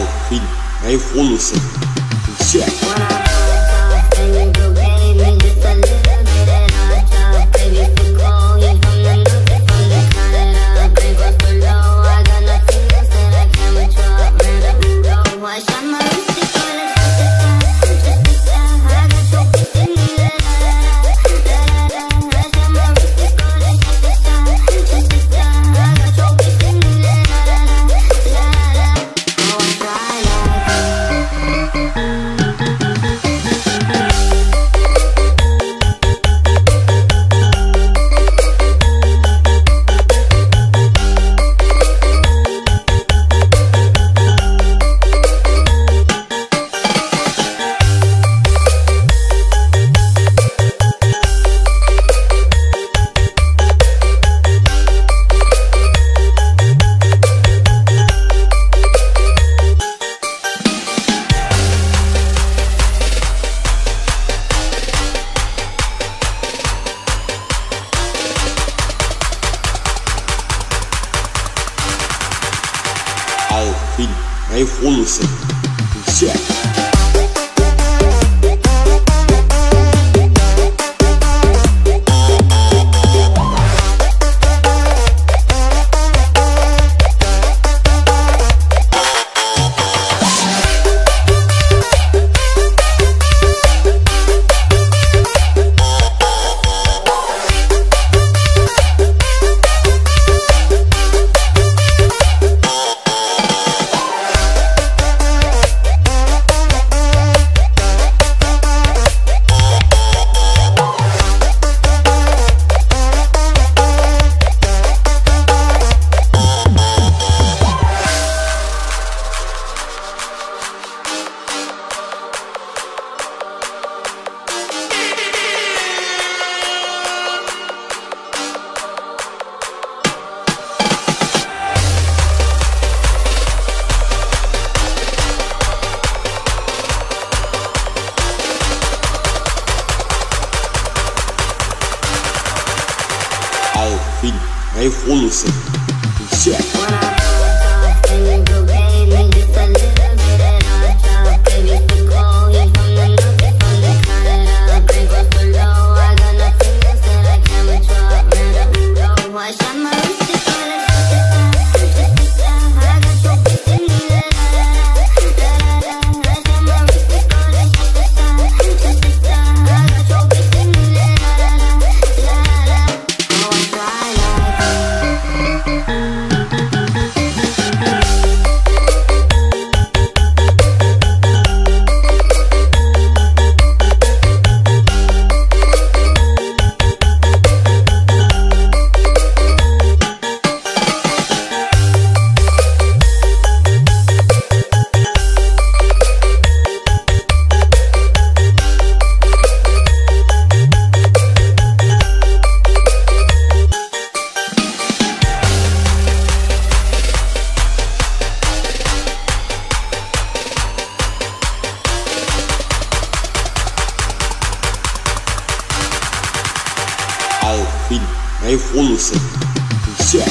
ao fim, a evolução. Check. al bin. Mijn volgens. Check. фильм, кайфунулся. Все. Ал Фильм, Найфулусы. Все.